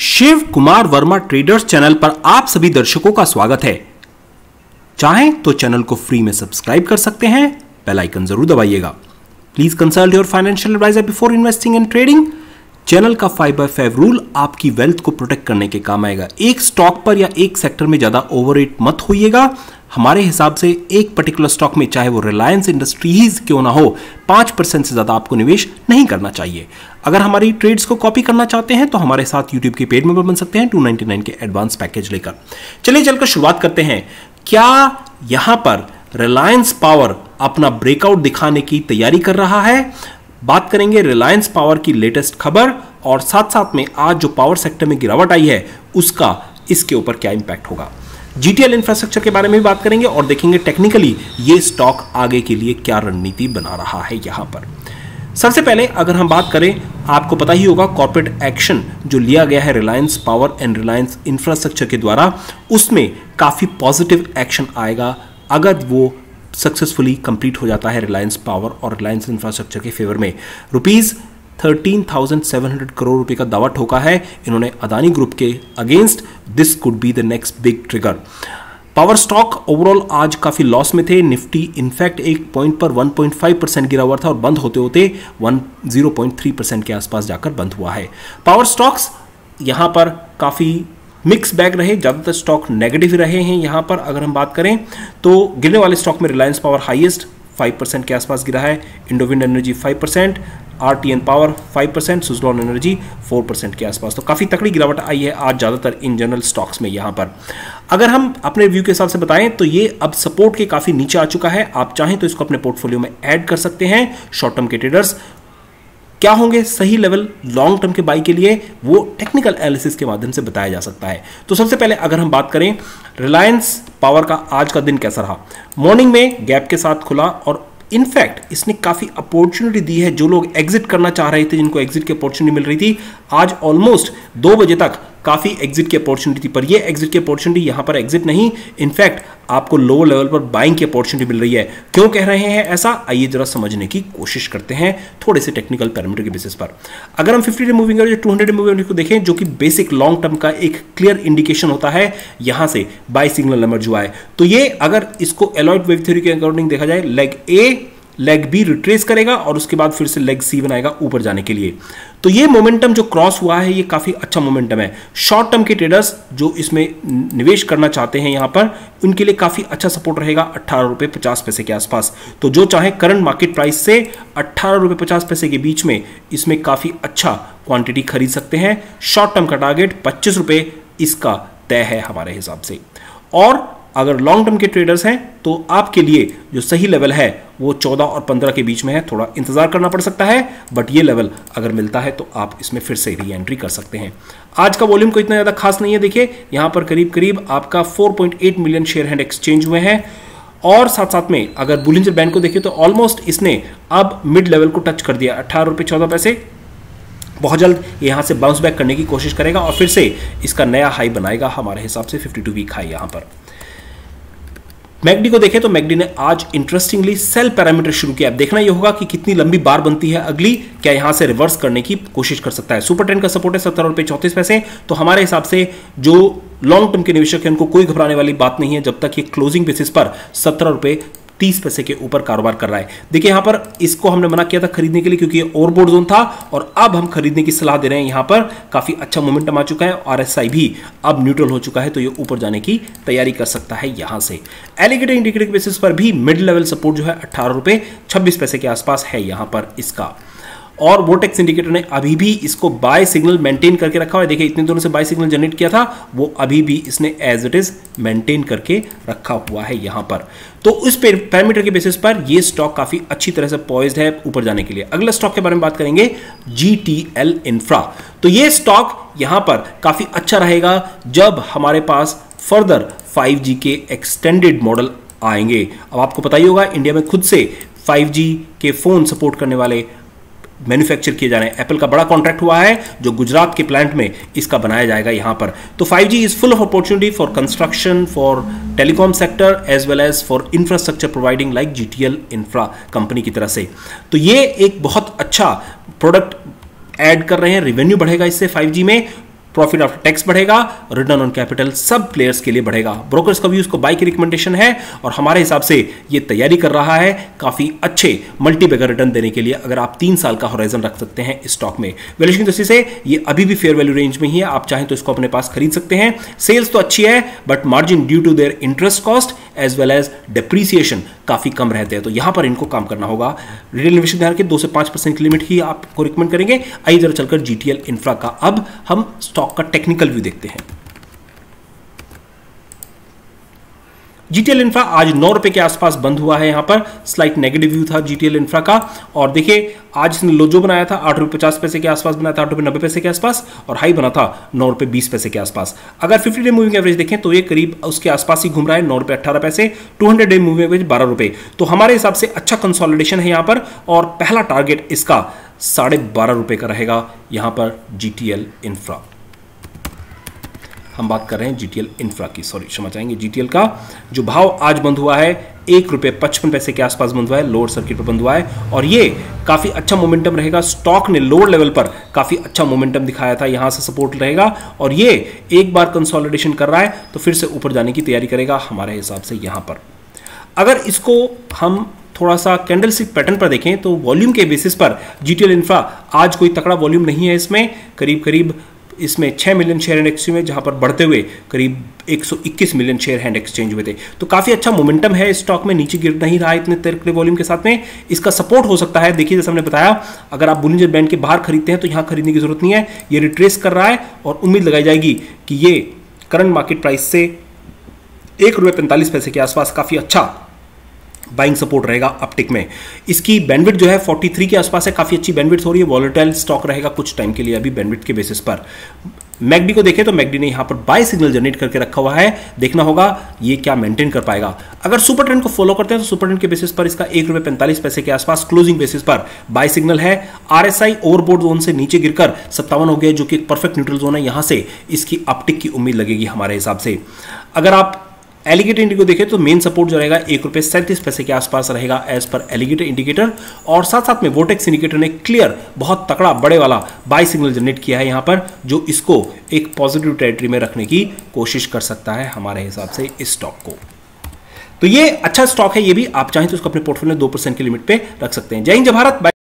Shiv Kumar Verma traders channel पर आप सभी दर्शकों का स्वागत है। चाहें तो चैनल को फ्री में सब्सक्राइब कर सकते हैं। बेल आइकन ज़रूर दबाइएगा। Please consult your financial advisor before investing and trading channel का फाइव बाई फाइव रूल आपकी वेल्थ को प्रोटेक्ट करने के काम आएगा। एक स्टॉक पर या एक सेक्टर में ज़्यादा ओवर मत होइएगा। हमारे हिसाब से एक पर्टिकुलर स्टॉक में चाहे वो रिलायंस इंडस्ट्रीज़ क्यों ना हो, पाँच परसेंट से ज़्यादा आपको निवेश नहीं करना चाहिए। अगर हमारी ट्रेड्स को कॉपी करना चाहते हैं तो हमारे साथ यूट्यूब के पेड मेंबर बन सकते हैं 299 के एडवांस पैकेज लेकर। चलिए चलकर शुरुआत करते हैं। क्या यहाँ पर रिलायंस पावर अपना ब्रेकआउट दिखाने की तैयारी कर रहा है? बात करेंगे रिलायंस पावर की लेटेस्ट खबर, और साथ साथ में आज जो पावर सेक्टर में गिरावट आई है, उसका इसके ऊपर क्या इंपैक्ट होगा? जीटीएल इंफ्रास्ट्रक्चर के बारे में भी बात करेंगे और देखेंगे टेक्निकली ये स्टॉक आगे के लिए क्या रणनीति बना रहा है यहाँ पर। सबसे पहले अगर हम बात करें, आपको पता ही होगा कॉर्पोरेट एक्शन जो लिया गया है Reliance Power and Reliance Infrastructure के द्वारा, उसमें काफ़ी पॉजिटिव एक्शन आएगा अगर वो सक्सेसफुली कंप्लीट हो जाता है रिलायंस पावर और रिलायंस इंफ्रास्ट्रक्चर के फेवर में। रुपीज़ 13,700 करोड़ रुपए का दावा ठोका है। इन्होंने अदानी ग्रुप के against this could be the next big trigger power stock overall आज काफ़ी लॉस में थे। निफ्टी इनफैक्ट एक पॉइंट पर 1.5 परसेंट गिरा हुआ था और बंद होते होते 10.3 परसेंट के आसपास जाकर बंद हुआ है। पावर स्टॉक्स यहाँ पर काफ़ी मिक्स बैग रहे। ज़्यादातर स्टॉक नेगेटिव रहे हैं। यहाँ पर अगर हम बात करें तो गिरने वाले स्टॉक में रिलायंस पावर हाईएस्ट 5 परसेंट के आसपास गिरा है, Indowind Energy 5 percent R T N power five percent, Suzlon energy four percent के आसपास। तो काफ़ी तकड़ी गिरावट आई है आज ज़्यादातर इन जनरल स्टॉक्स में यहाँ पर। अगर हम अपने व्यू के हिसाब से बताएँ तो ये अब सपोर्ट के काफ़ी नीचे आ चुका है। आप चाहें तो इसको अपने पोर्टफोलियो में ऐड कर सकते हैं, शॉर्ट टर्म के ट्रेडर्स क्या होंगे? सही लेवल लॉन्ग टर्म के बाई के लिए वो टेक्निकल एनालिसिस के माध्यम से बताया जा सकता है। तो सबसे पहले अगर हम बात करें रिलायंस पावर का आज का दिन कैसा रहा? मॉर्निंग में गैप के साथ खुला और इनफैक्ट इसने काफ़ी अपॉर्चुनिटी दी है जो लोग एग्जिट करना चाह रहे थे, जिनको एग्जिट की अपॉर्चुनिटी मिल रही थी। आज ऑलमोस्ट दो बजे तक काफ़ी एग्जिट की अपॉर्चुनिटी थी। पर ये एग्जिट की अपॉर्चुनिटी यहाँ पर एग्जिट नहीं इनफैक्ट आपको लोअर लेवल पर बाइंग की अपॉर्चुनिटी मिल रही है। क्यों कह रहे हैं ऐसा? आइए जरा समझने की कोशिश करते हैं थोड़े से टेक्निकल पैरामीटर के बेसिस पर। अगर हम 50 day moving average 200 day moving को देखें, जो कि बेसिक लॉन्ग टर्म का एक क्लियर इंडिकेशन होता है, यहाँ से बाई सिग्नल नंबर जो आए। तो ये अगर इसको एलॉइड वेव थ्योरी के अकॉर्डिंग देखा जाए leg A leg B retrace करेगा और उसके बाद फिर से लेग सी बनाएगा ऊपर जाने के लिए। तो ये मोमेंटम जो क्रॉस हुआ है, ये काफ़ी अच्छा मोमेंटम है। शॉर्ट टर्म के ट्रेडर्स जो इसमें निवेश करना चाहते हैं यहाँ पर, उनके लिए काफ़ी अच्छा सपोर्ट रहेगा अट्ठारह रुपए पचास पैसे के आसपास। तो जो चाहे करंट मार्केट प्राइस से अट्ठारह रुपए पचास पैसे के बीच में इसमें काफ़ी अच्छा क्वांटिटी खरीद सकते हैं। शॉर्ट टर्म का टारगेट पच्चीस रुपए इसका तय है हमारे हिसाब से। और अगर लॉन्ग टर्म के ट्रेडर्स हैं तो आपके लिए जो सही लेवल है, वो 14 और 15 के बीच में है, थोड़ा इंतज़ार करना पड़ सकता है बट ये लेवल अगर मिलता है तो आप इसमें फिर से री एंट्री कर सकते हैं। आज का वॉल्यूम को इतना ज़्यादा खास नहीं है, देखिए, यहाँ पर करीब करीब आपका 4.8 मिलियन शेयर हैंड एक्सचेंज हुए हैं, और साथ साथ में अगर बुलिंजर बैंक को देखिए तो ऑलमोस्ट इसने अब मिड लेवल को टच कर दिया अट्ठारह रुपये चौदह पैसे। बहुत जल्द यहाँ से बाउंस बैक करने की कोशिश करेगा, और फिर से इसका नया हाई बनाएगा हमारे हिसाब से 52 वीक हाई यहाँ पर। मैगडी को देखें तो मैगडी ने आज इंटरेस्टिंगली सेल पैरामीटर शुरू किया। देखना यह होगा कि कितनी लंबी बार बनती है अगली, क्या यहाँ से रिवर्स करने की कोशिश कर सकता है। सुपर टेन का सपोर्ट है सत्तर रुपए चौतीस पैसे। तो हमारे हिसाब से जो लॉन्ग टर्म के निवेशक हैं, उनको कोई घबराने वाली बात नहीं है, जब तक ये क्लोजिंग बेसिस पर सत्रह रुपए तीस पैसे के ऊपर कारोबार कर रहा है। देखिए, यहाँ पर इसको हमने मना किया था खरीदने के लिए क्योंकि ओवरबोर्ड जोन था और अब हम खरीदने की सलाह दे रहे हैं। यहाँ पर काफ़ी अच्छा मोमेंटम आ चुका है और भी अब न्यूट्रल हो चुका है तो ये ऊपर जाने की तैयारी कर सकता है यहाँ से। एलिगेटर इंडिकेटर के बेसिस पर भी मिड लेवल सपोर्ट जो है, अट्ठारह रुपए छब्बीस पैसे के आसपास है यहाँ पर इसका। और वोटेक्स इंडिकेटर ने अभी भी इसको बाय सिग्नल मेंटेन करके रखा हुआ है। देखिए, इतने दोनों से बाय सिग्नल जनरेट किया था, वो अभी भी इसने एज इट इज़ मेंटेन करके रखा हुआ है यहाँ पर। तो उस पैरामीटर के बेसिस पर ये स्टॉक काफ़ी अच्छी तरह से पॉइज्ड है ऊपर जाने के लिए। अगला स्टॉक के बारे में बात करेंगे जी टी एल इंफ्रा तो ये स्टॉक यहाँ पर काफ़ी अच्छा रहेगा जब हमारे पास फर्दर 5G के एक्सटेंडेड मॉडल आएँगे। अब आपको पता ही होगा इंडिया में खुद से 5G के फ़ोन सपोर्ट करने वाले मैन्युफैक्चर किए जा रहे हैं। एप्पल का बड़ा कॉन्ट्रैक्ट हुआ है, जो गुजरात के प्लांट में इसका बनाया जाएगा यहाँ पर। तो 5G is full of opportunity for construction for telecom sector as well as for infrastructure providing like G T infra company की तरह से। तो ये एक बहुत अच्छा प्रोडक्ट ऐड कर रहे हैं। रेवेन्यू बढ़ेगा इससे 5G में। प्रॉफिट आफ्टर टैक्स बढ़ेगा रिटर्न ऑन कैपिटल सब प्लेयर्स के लिए बढ़ेगा। ब्रोकर्स का भी उसको बाई की रिकमेंडेशन है और हमारे हिसाब से ये तैयारी कर रहा है काफ़ी अच्छे मल्टी बैगर रिटर्न देने के लिए, अगर आप तीन साल का होराइजन रख सकते हैं स्टॉक में। वैल्यूशन दृष्टि से ये अभी भी फेयर वैल्यू रेंज में ही है, आप चाहें तो इसको अपने पास खरीद सकते हैं। सेल्स तो अच्छी है but margin due to their interest cost as well as depreciation काफ़ी कम रहते हैं। तो यहाँ पर इनको काम करना होगा। रिटेल निवेशक के दो से पाँच परसेंट की लिमिट ही आपको रिकमेंड करेंगे। आइए जरा चलकर जीटीएल इंफ्रा का अब हम स्टॉक का टेक्निकल व्यू देखते हैं। जीटीएल इंफ्रा आज नौ रुपए के आसपास बंद हुआ है यहाँ पर। स्लाइट नेगेटिव व्यू था जीटीएल इंफ्रा का। और देखिए, आज इसने लो जो बनाया था, आठ रुपए पचास पैसे के आसपास बनाया था, आठ रुपए नब्बे पैसे के आसपास और हाई बना था, नौ रुपए बीस पैसे के आसपास। अगर फिफ्टी डे मूविंग एवरेज देखें तो ये करीब उसके आसपास ही घूम रहा है, नौ रुपए अट्ठारह पैसे two hundred day moving average बारह रुपए। तो हमारे हिसाब से अच्छा कंसोलिडेशन है यहाँ पर और पहला टारगेट इसका साढ़े बारह रुपए का रहेगा यहाँ पर जीटीएल इंफ्रा हम बात कर रहे हैं जीटीएल इंफ्रा की। सॉरी क्षमा चाहेंगे। जीटीएल का जो भाव आज बंद हुआ है, एक रुपये पचपन पैसे के आसपास बंद हुआ है लोअर सर्किट पर बंद हुआ है। और ये काफ़ी अच्छा मोमेंटम रहेगा। स्टॉक ने लोअर लेवल पर काफ़ी अच्छा मोमेंटम दिखाया था, यहाँ से सपोर्ट रहेगा। और ये एक बार कंसोलिडेशन कर रहा है तो फिर से ऊपर जाने की तैयारी करेगा हमारे हिसाब से यहाँ पर। अगर इसको हम थोड़ा सा कैंडल स्टिक पैटर्न पर देखें तो वॉल्यूम के बेसिस पर जीटीएल इंफ्रा आज कोई तकड़ा वॉल्यूम नहीं है इसमें। करीब करीब इसमें 6 मिलियन शेयर हैंड एक्सचेंज में जहाँ पर बढ़ते हुए करीब 121 मिलियन शेयर हैंड एक्सचेंज हुए थे। तो काफ़ी अच्छा मोमेंटम है स्टॉक में, नीचे गिर नहीं रहा इतने तरीके वॉल्यूम के साथ में। इसका सपोर्ट हो सकता है, देखिए जैसे हमने बताया, अगर आप बुलिंजर बैंड के बाहर खरीदते हैं तो यहाँ खरीदने की ज़रूरत नहीं है, ये रिट्रेस कर रहा है और उम्मीद लगाई जाएगी कि ये करंट मार्केट प्राइस से एक रुपये पैंतालीस पैसे के आसपास काफ़ी अच्छा बाइंग सपोर्ट रहेगा अपटिक में। इसकी बैंडविड जो है 43 के आसपास है, काफ़ी अच्छी बैंडविड हो रही है। वॉलेटाइल स्टॉक रहेगा कुछ टाइम के लिए अभी बैंडविड के बेसिस पर। मैगडी को देखें तो मैगडी ने यहाँ पर बाय सिग्नल जनरेट करके रखा हुआ है। देखना होगा ये क्या मेंटेन कर पाएगा। अगर सुपर ट्रेंड को फॉलो करते हैं तो सुपर ट्रेंड के बेसिस पर इसका एक रुपए पैंतालीस पैसे के आसपास क्लोजिंग बेसिस पर बाय सिग्नल है। आरएसआई ओवरबोर्ड जोन से नीचे गिरकर सत्तावन हो गया, जो कि एक परफेक्ट न्यूट्रल जोन है। यहाँ से इसकी अपटिक की उम्मीद लगेगी हमारे हिसाब से। अगर आप एलिगेटर इंडिको देखें तो मेन सपोर्ट जो रहेगा, एक रुपये सैंतीस पैसे के आसपास रहेगा एज पर एलिगेटर इंडिकेटर। और साथ साथ में वोटेक्स इंडिकेटर ने क्लियर बहुत तकड़ा बड़े वाला बाई सिग्नल जनरेट किया है यहाँ पर, जो इसको एक पॉजिटिव टेरिटरी में रखने की कोशिश कर सकता है हमारे हिसाब से इस स्टॉक को। तो ये अच्छा स्टॉक है, ये भी आप चाहें तो उसको अपने पोर्टफोलियो दो परसेंट की लिमिट पे रख सकते हैं। जय हिंद, जय भारत